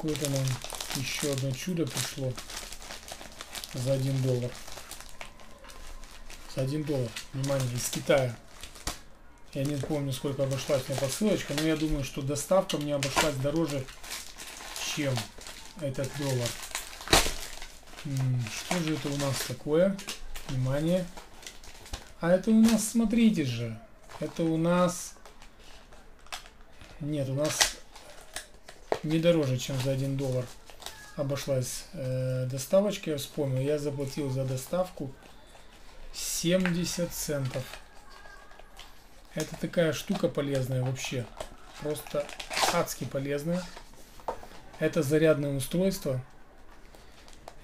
какое-то нам еще одно чудо пришло за 1 доллар. За 1 доллар. Внимание, из Китая. Я не помню, сколько обошлась мне посылочка, но я думаю, что доставка мне обошлась дороже, чем этот доллар. Что же это у нас такое? Внимание. А это у нас, смотрите же, это у нас... Нет, у нас не дороже, чем за 1 доллар обошлась э, доставочка. Я вспомнил, я заплатил за доставку 70 центов. Это такая штука полезная вообще. Просто адски полезная. Это зарядное устройство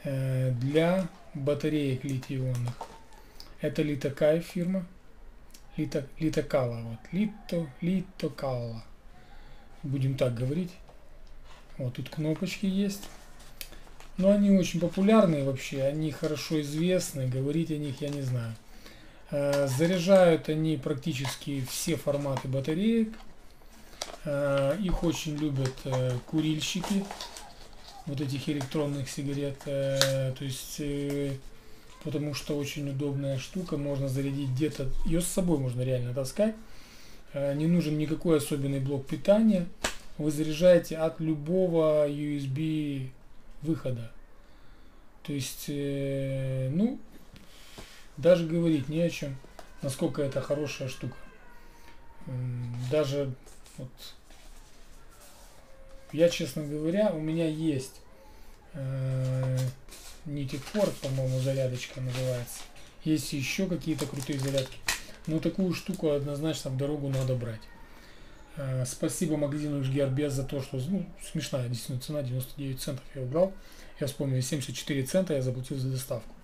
э, для батареек литий-ионных. Это Литокай фирма. Лито, Литокала. Вот. Лито, Литокала. Будем так говорить. Вот тут кнопочки есть. Но они очень популярные вообще. Они хорошо известны. Говорить о них я не знаю. Э, заряжают они практически все форматы батареек. Э, их очень любят э, курильщики вот этих электронных сигарет. То есть, потому что очень удобная штука. Можно зарядить где-то. Ее с собой можно реально таскать. Не нужен никакой особенный блок питания. Вы заряжаете от любого USB выхода. То есть, ну, даже говорить не о чем, насколько это хорошая штука. Даже вот я, честно говоря, у меня есть э, Нитикфорд, по-моему, зарядочка называется. Есть еще какие-то крутые зарядки. Но такую штуку однозначно в дорогу надо брать. Э, спасибо магазину HGRBS за то, что ну, смешная действительно цена, 99 центов я убрал. Я вспомнил, 74 цента я заплатил за доставку.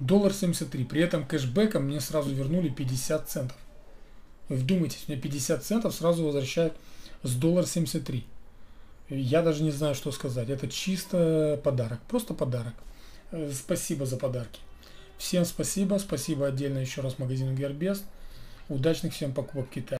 Доллар 73. При этом кэшбэком мне сразу вернули 50 центов. Вы вдумайтесь, мне 50 центов сразу возвращают с доллар 73. Я даже не знаю, что сказать. Это чисто подарок. Просто подарок. Э, спасибо за подарки. Всем спасибо. Спасибо отдельно еще раз магазину Гербест. Удачных всем покупок в Китае.